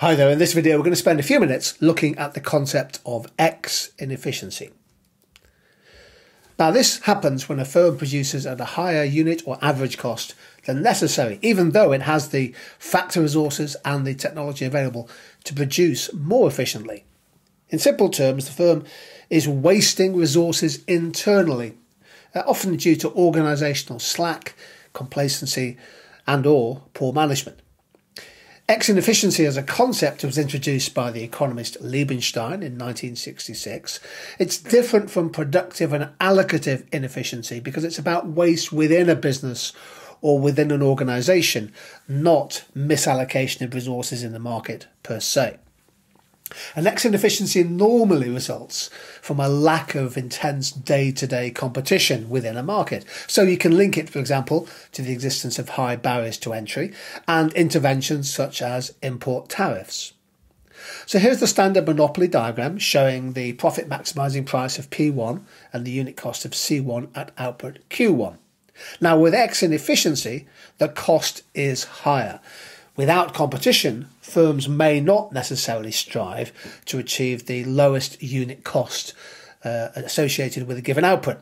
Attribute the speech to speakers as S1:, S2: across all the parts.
S1: Hi there, in this video we're going to spend a few minutes looking at the concept of X inefficiency. Now this happens when a firm produces at a higher unit or average cost than necessary, even though it has the factor resources and the technology available to produce more efficiently. In simple terms, the firm is wasting resources internally, uh, often due to organisational slack, complacency and or poor management. X inefficiency as a concept was introduced by the economist Leibenstein in 1966. It's different from productive and allocative inefficiency because it's about waste within a business or within an organisation, not misallocation of resources in the market per se. And X inefficiency normally results from a lack of intense day to day competition within a market. So you can link it, for example, to the existence of high barriers to entry and interventions such as import tariffs. So here's the standard monopoly diagram showing the profit maximizing price of P1 and the unit cost of C1 at output Q1. Now with X inefficiency, the cost is higher. Without competition, firms may not necessarily strive to achieve the lowest unit cost uh, associated with a given output.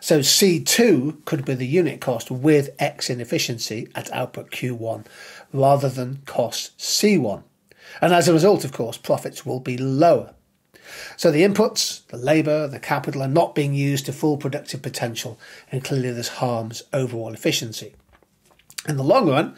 S1: So C2 could be the unit cost with X inefficiency at output Q1 rather than cost C1. And as a result, of course, profits will be lower. So the inputs, the labour, the capital are not being used to full productive potential, and clearly this harms overall efficiency. In the long run,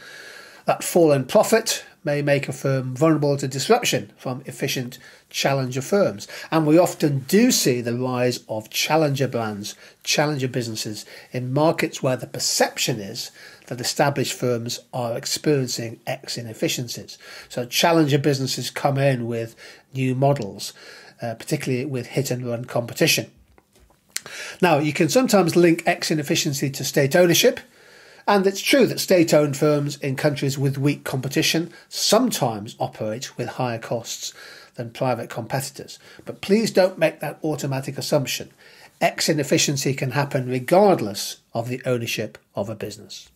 S1: that fall in profit may make a firm vulnerable to disruption from efficient challenger firms. And we often do see the rise of challenger brands, challenger businesses in markets where the perception is that established firms are experiencing X inefficiencies. So challenger businesses come in with new models, uh, particularly with hit and run competition. Now, you can sometimes link X inefficiency to state ownership and it's true that state owned firms in countries with weak competition sometimes operate with higher costs than private competitors. But please don't make that automatic assumption. X inefficiency can happen regardless of the ownership of a business.